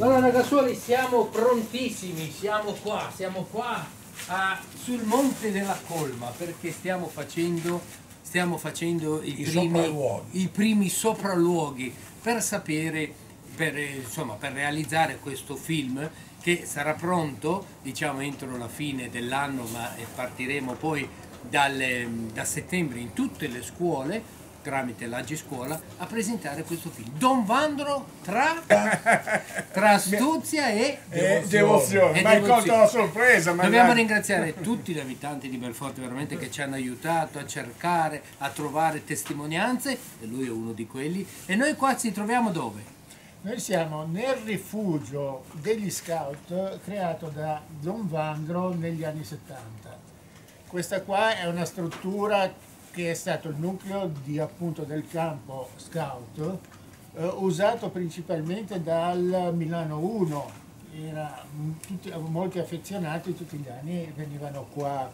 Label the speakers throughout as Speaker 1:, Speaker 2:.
Speaker 1: Allora ragazzuoli siamo prontissimi, siamo qua, siamo qua a- sul Monte della Colma perché stiamo facendo, stiamo facendo i,
Speaker 2: I
Speaker 1: primi, i primi sopralluoghi per sapere, per, eh, insomma, per realizzare questo film che sarà pronto diciamo entro la fine dell'anno ma eh, partiremo poi dal, da settembre in tutte le scuole tramite l'Agiscuola a presentare questo film Don Vandro tra, tra astuzia e
Speaker 3: Eh, devozione,
Speaker 1: E
Speaker 3: ma colto la sorpresa. ma
Speaker 1: Dobbiamo
Speaker 3: dai.
Speaker 1: ringraziare tutti gli abitanti di Belforte veramente che ci hanno aiutato a cercare, a trovare testimonianze e lui è uno di quelli. E noi qua ci troviamo dove?
Speaker 4: Noi siamo nel rifugio degli scout creato da Don Vandro negli anni 70. Questa qua è una struttura che è stato il nucleo di, appunto, del campo scout, eh, usato principalmente dal Milano 1. Era, mm, tutti- molti affezionati tutti gli anni venivano qua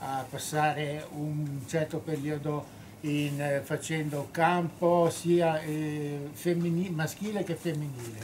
Speaker 4: a passare un certo periodo in, eh, facendo campo sia eh, maschile che femminile.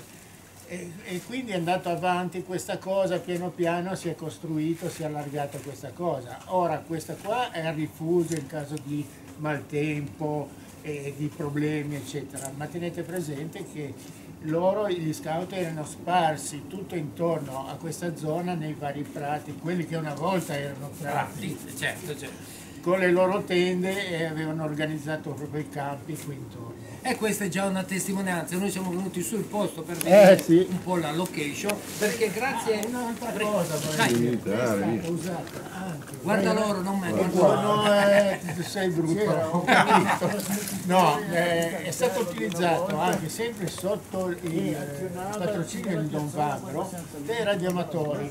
Speaker 4: E, e quindi è andato avanti questa cosa, piano piano si è costruito, si è allargata questa cosa. Ora questa qua è il rifugio in caso di maltempo e di problemi eccetera, ma tenete presente che loro, gli scout, erano sparsi tutto intorno a questa zona nei vari prati, quelli che una volta erano prati
Speaker 1: Sì, certo, certo.
Speaker 4: Con le loro tende e avevano organizzato proprio i campi qui intorno.
Speaker 1: E questa è già una testimonianza, noi siamo venuti sul posto per vedere
Speaker 4: Eh, sì.
Speaker 1: un po' la location, perché grazie...
Speaker 4: Un'altra cosa
Speaker 1: Dai,
Speaker 4: vorrei è usata anche.
Speaker 1: Guarda loro, non me, guarda
Speaker 4: No,
Speaker 1: loro.
Speaker 4: no, eh, sei brutto. No, eh, è stato utilizzato anche sempre sotto il eh, patrocinio di Don Vabro dai radioamatori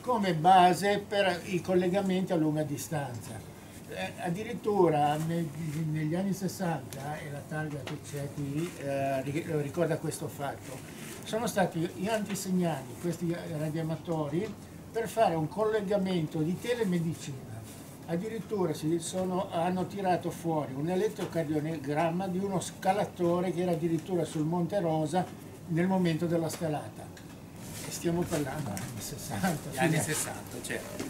Speaker 4: come base per i collegamenti a lunga distanza. Eh, addirittura neg- negli anni 60, e la targa che c'è qui eh, ri- ricorda questo fatto, sono stati gli antisegnali, questi radioamatori, per fare un collegamento di telemedicina. Addirittura sono- hanno tirato fuori un elettrocardiogramma di uno scalatore che era addirittura sul Monte Rosa nel momento della scalata. Stiamo parlando anni 60.
Speaker 1: Gli anni
Speaker 4: fine-
Speaker 1: 60, certo.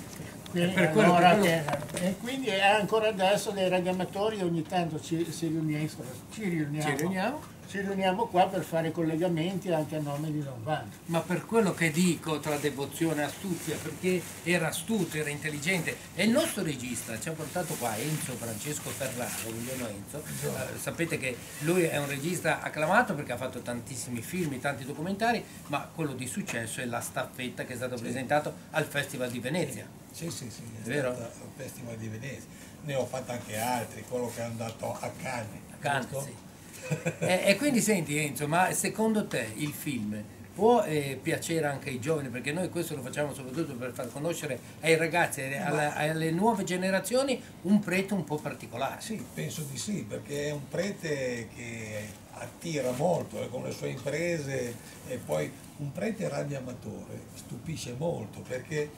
Speaker 1: quello-
Speaker 4: allora che- e quindi ancora adesso dei radioamatori ogni tanto ci, si riuniscono, ci riuniamo,
Speaker 1: Ci riuniamo?
Speaker 4: Ci riuniamo qua per fare collegamenti anche a nome di Don Vando.
Speaker 1: Ma per quello che dico tra devozione e astuzia, perché era astuto, era intelligente. E il nostro regista ci ha portato qua Enzo Francesco Ferraro, buongiorno Enzo. Eh, sapete che lui è un regista acclamato perché ha fatto tantissimi film, tanti documentari, ma quello di successo è La staffetta che è stato presentato al Festival di Venezia.
Speaker 2: Sì, sì, sì, è
Speaker 1: Vero?
Speaker 2: stata al Festival di Venezia. Ne ho fatto anche altri, quello che è andato a Cannes.
Speaker 1: Cannes,
Speaker 2: giusto?
Speaker 1: sì. e, e quindi senti Enzo, ma secondo te il film può eh, piacere anche ai giovani? Perché noi questo lo facciamo soprattutto per far conoscere ai ragazzi, alle, alle nuove generazioni, un prete un po' particolare.
Speaker 2: Sì, penso di sì, perché è un prete che attira molto eh, con le sue imprese e poi un prete radioamatore stupisce molto perché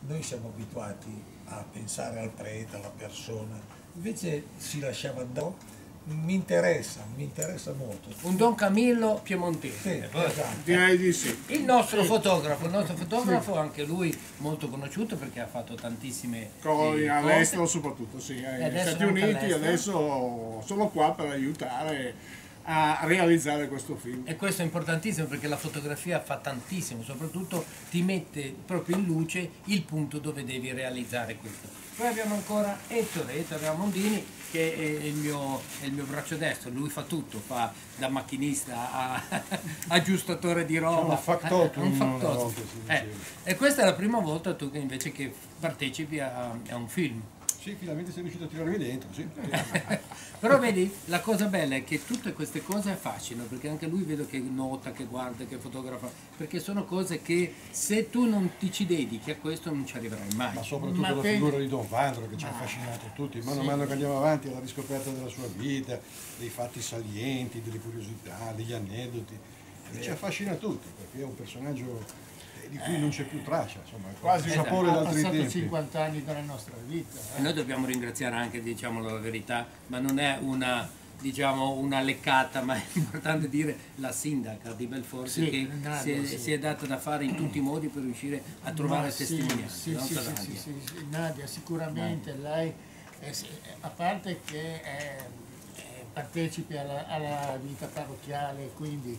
Speaker 2: noi siamo abituati a pensare al prete, alla persona, invece si lasciava andare. Mi interessa, mi interessa molto.
Speaker 1: Un Don Camillo
Speaker 2: Sì,
Speaker 1: piemontese.
Speaker 2: esatto.
Speaker 3: Direi di sì.
Speaker 1: Il nostro fotografo, il nostro fotografo anche lui molto conosciuto perché ha fatto tantissime eh,
Speaker 3: all'estero
Speaker 1: cose.
Speaker 3: soprattutto, sì. eh, Negli Stati Uniti
Speaker 1: all'estero.
Speaker 3: adesso sono qua per aiutare a realizzare questo film.
Speaker 1: E questo è importantissimo perché la fotografia fa tantissimo, soprattutto ti mette proprio in luce il punto dove devi realizzare questo. Poi abbiamo ancora Ettore, Ettore Ramondini che è il, mio, è il mio braccio destro, lui fa tutto, fa da macchinista a aggiustatore di roba.
Speaker 3: un factotum,
Speaker 1: un factotum.
Speaker 3: volta
Speaker 1: Eh. E questa è la prima volta tu che invece che partecipi a, a un film.
Speaker 5: Sì, finalmente sei riuscito a tirarmi dentro, sì.
Speaker 1: Però vedi, la cosa bella è che tutte queste cose affascinano, perché anche lui vedo che nota, che guarda, che fotografa, perché sono cose che se tu non ti ci dedichi a questo non ci arriverai mai.
Speaker 5: Ma soprattutto
Speaker 4: Ma
Speaker 5: la
Speaker 4: vedi-
Speaker 5: figura di Don Vandro che ci ha affascinato tutti. Mano a
Speaker 4: Sì.
Speaker 5: mano che andiamo avanti alla riscoperta della sua vita, dei fatti salienti, delle curiosità, degli aneddoti. E ci affascina tutti, perché è un personaggio di cui non c'è più traccia, insomma, è quasi
Speaker 1: Esatto.
Speaker 5: sapore d'altri
Speaker 4: passato
Speaker 5: tempi.
Speaker 4: 50 anni della nostra vita.
Speaker 1: E noi dobbiamo ringraziare anche, diciamolo la verità, ma non è una, diciamo, una leccata, ma è importante dire la sindaca di Belforte
Speaker 4: Sì,
Speaker 1: che
Speaker 4: Nadia,
Speaker 1: si, è,
Speaker 4: sì.
Speaker 1: si è data da fare in tutti i modi per riuscire a trovare
Speaker 4: sì,
Speaker 1: testimonianze.
Speaker 4: Sì,
Speaker 1: no,
Speaker 4: sì, sì,
Speaker 1: Nadia?
Speaker 4: sì, sì, sì. Nadia, sicuramente lei, è- a parte che è, è partecipe alla, alla vita parrocchiale, quindi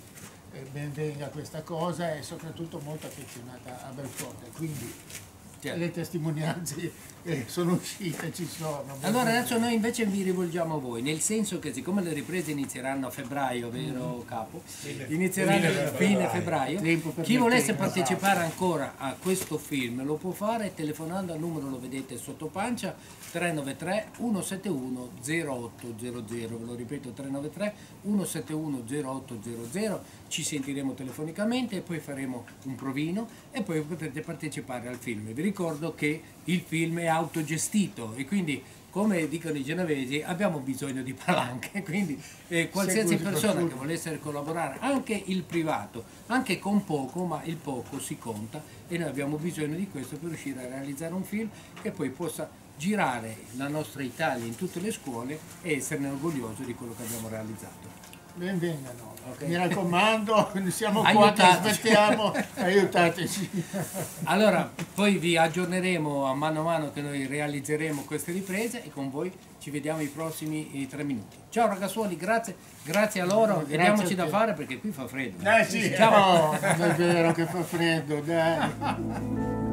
Speaker 4: eh, ben venga questa cosa, e soprattutto molto affezionata a Belforte, quindi
Speaker 1: Certo.
Speaker 4: le testimonianze eh, sono uscite, ci sono.
Speaker 1: Allora adesso noi invece vi rivolgiamo a voi, nel senso che siccome le riprese inizieranno a febbraio, vero capo? Inizieranno
Speaker 2: fine
Speaker 1: a
Speaker 2: febbraio.
Speaker 1: fine febbraio. Chi volesse
Speaker 4: mettere,
Speaker 1: partecipare ancora a questo film lo può fare telefonando al numero, lo vedete sotto pancia, 393 171 0800, ve lo ripeto 393 171 0800, ci sentiremo telefonicamente e poi faremo un provino e poi potrete partecipare al film. Vi ricordo che il film è autogestito e quindi come dicono i genovesi abbiamo bisogno di palanche, quindi eh, qualsiasi persona
Speaker 4: per
Speaker 1: che volesse collaborare, anche il privato, anche con poco, ma il poco si conta. E noi abbiamo bisogno di questo per riuscire a realizzare un film che poi possa girare la nostra Italia in tutte le scuole e esserne orgoglioso di quello che abbiamo realizzato.
Speaker 4: Ben vengano.
Speaker 1: Ok.
Speaker 4: Mi raccomando, siamo qua, ti aspettiamo, aiutateci.
Speaker 1: Allora, poi vi aggiorneremo a mano a mano che noi realizzeremo queste riprese e con voi ci vediamo i prossimi eh, tre minuti. Ciao ragazzuoli, grazie, grazie a loro,
Speaker 4: Grazie
Speaker 1: vediamoci
Speaker 4: a
Speaker 1: da fare perché qui fa freddo.
Speaker 4: Dai, sì,
Speaker 1: Ciao.
Speaker 4: no, è vero che fa freddo, dai.